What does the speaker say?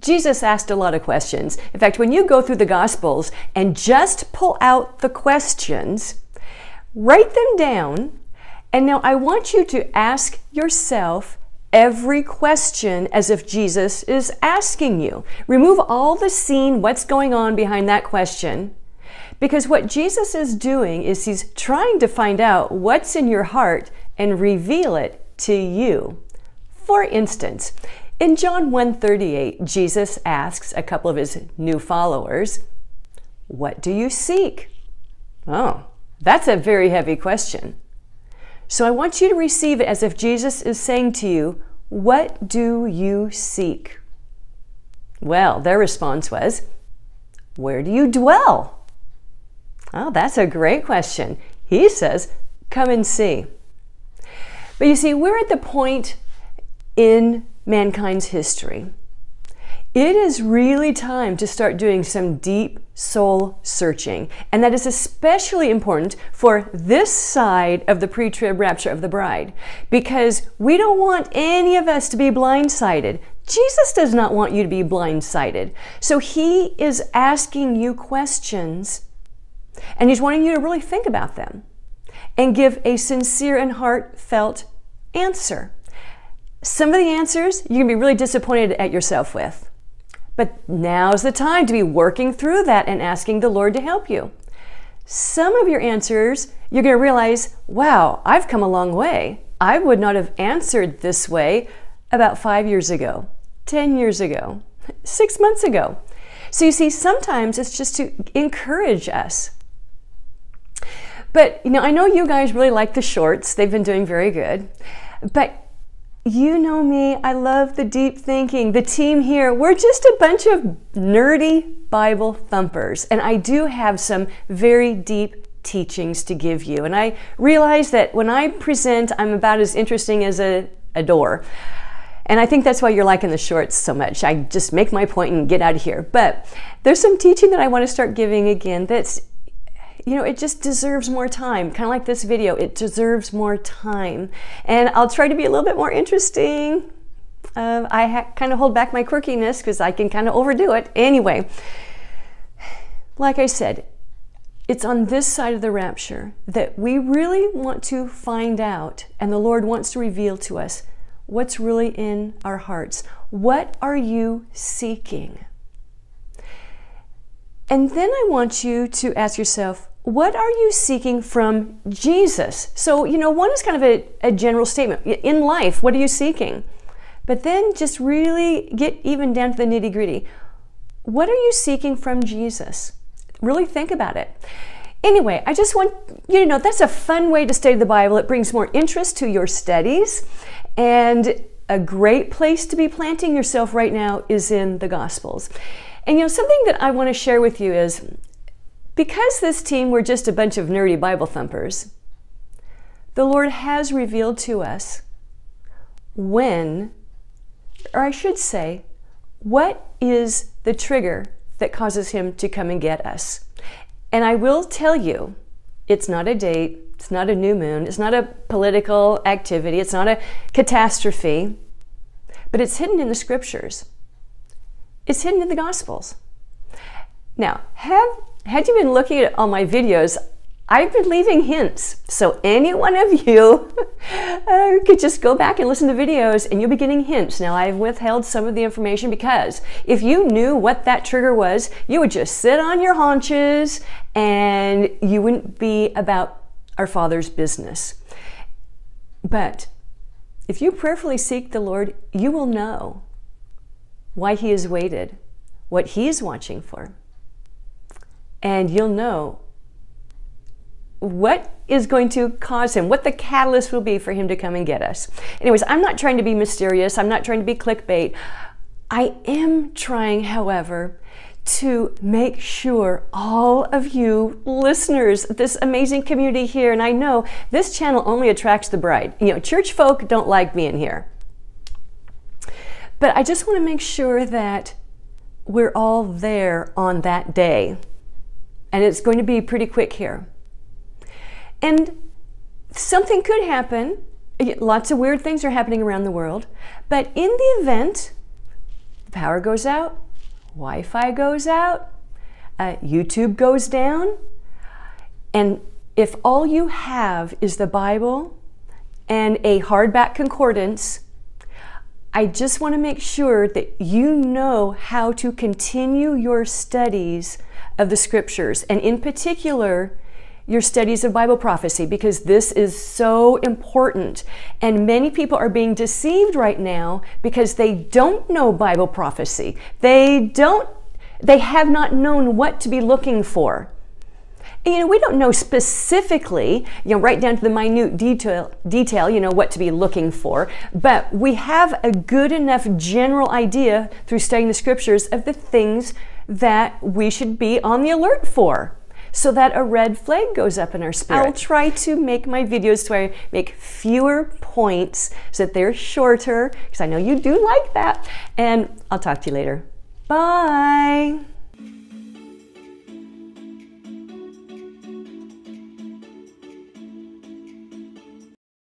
Jesus asked a lot of questions. In fact, when you go through the Gospels and just pull out the questions, write them down, and now I want you to ask yourself every question as if Jesus is asking you. Remove all the scene, what's going on behind that question. Because what Jesus is doing is he's trying to find out what's in your heart and reveal it to you. For instance, in John 1:38, Jesus asks a couple of his new followers, "What do you seek?" Oh, that's a very heavy question. So I want you to receive it as if Jesus is saying to you, What do you seek? Well, their response was, Where do you dwell? Oh, that's a great question. He says, Come and see. But you see, we're at the point in mankind's history. It is really time to start doing some deep soul searching. And that is especially important for this side of the pre trib rapture of the bride, because we don't want any of us to be blindsided. Jesus does not want you to be blindsided. So he is asking you questions, and he's wanting you to really think about them and give a sincere and heartfelt answer. Some of the answers you're going to be really disappointed at yourself with. But now's the time to be working through that and asking the Lord to help you. Some of your answers, you're going to realize, wow, I've come a long way. I would not have answered this way about five years ago, 10 years ago, six months ago. So you see, sometimes it's just to encourage us. But you know, I know you guys really like the shorts. They've been doing very good. But you know me, I love the deep thinking. The team here, we're just a bunch of nerdy Bible thumpers, and I do have some very deep teachings to give you. And I realize that when I present, I'm about as interesting as a, a door. And I think that's why you're liking the shorts so much. I just make my point and get out of here. But there's some teaching that I want to start giving again that's you know, it just deserves more time. Kind of like this video, it deserves more time. And I'll try to be a little bit more interesting. Uh, I kind of hold back my quirkiness because I can kind of overdo it. Anyway, like I said, it's on this side of the rapture that we really want to find out, and the Lord wants to reveal to us what's really in our hearts. What are you seeking? And then I want you to ask yourself, what are you seeking from Jesus? So, you know, one is kind of a, a, general statement. In life, what are you seeking? But then just really get even down to the nitty gritty. What are you seeking from Jesus? Really think about it. Anyway, I just want you to know that's a fun way to study the Bible. It brings more interest to your studies. And a great place to be planting yourself right now is in the Gospels. And you know, something that I want to share with you is because this team were just a bunch of nerdy Bible thumpers, the Lord has revealed to us when, or I should say, what is the trigger that causes Him to come and get us. And I will tell you, it's not a date, it's not a new moon, it's not a political activity, it's not a catastrophe, but it's hidden in the scriptures. It's hidden in the Gospels. Now, have had you been looking at all my videos, I've been leaving hints. So any one of you uh, could just go back and listen to videos and you'll be getting hints. Now I've withheld some of the information because if you knew what that trigger was, you would just sit on your haunches and you wouldn't be about our Father's business. But if you prayerfully seek the Lord, you will know why He has waited, what He is watching for and you'll know what is going to cause him, what the catalyst will be for him to come and get us. Anyways, I'm not trying to be mysterious, I'm not trying to be clickbait. I am trying, however, to make sure all of you listeners, this amazing community here, and I know this channel only attracts the bride. You know, church folk don't like being here. But I just want to make sure that we're all there on that day and it's going to be pretty quick here. And something could happen. Lots of weird things are happening around the world. But in the event the power goes out, Wi Fi goes out, uh, YouTube goes down. And if all you have is the Bible and a hardback concordance, I just want to make sure that you know how to continue your studies of the scriptures, and in particular, your studies of Bible prophecy, because this is so important. And many people are being deceived right now because they don't know Bible prophecy. They don't, they have not known what to be looking for you know, we don't know specifically, you know, right down to the minute detail, detail, you know, what to be looking for, but we have a good enough general idea through studying the scriptures of the things that we should be on the alert for so that a red flag goes up in our spirit. I'll try to make my videos where I make fewer points so that they're shorter because I know you do like that. And I'll talk to you later. Bye.